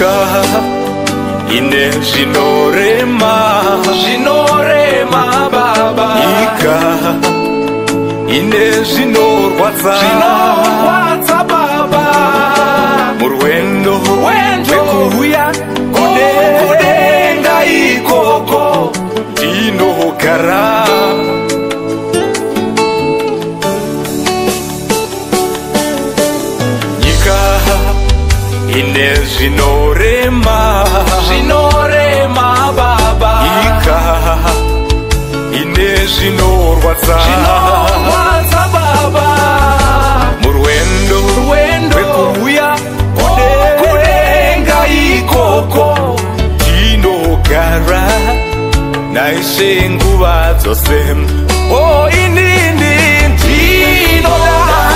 kuvhunduka ine zvinorema zvinorema baba nyika ine zvinorwadza zvinorwadza baba murwendo wekuuya nezvinorema zvinorema baba nyika ine zvinorwadza naishe nguva dzose o oh, inini ndinoda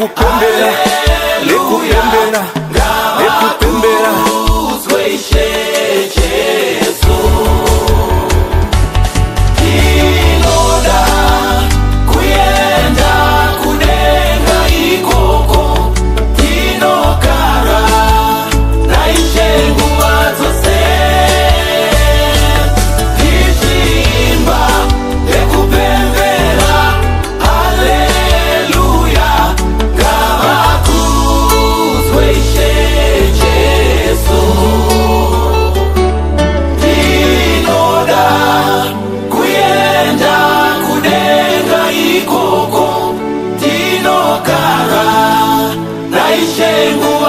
nikupembela, nikupembela enxergo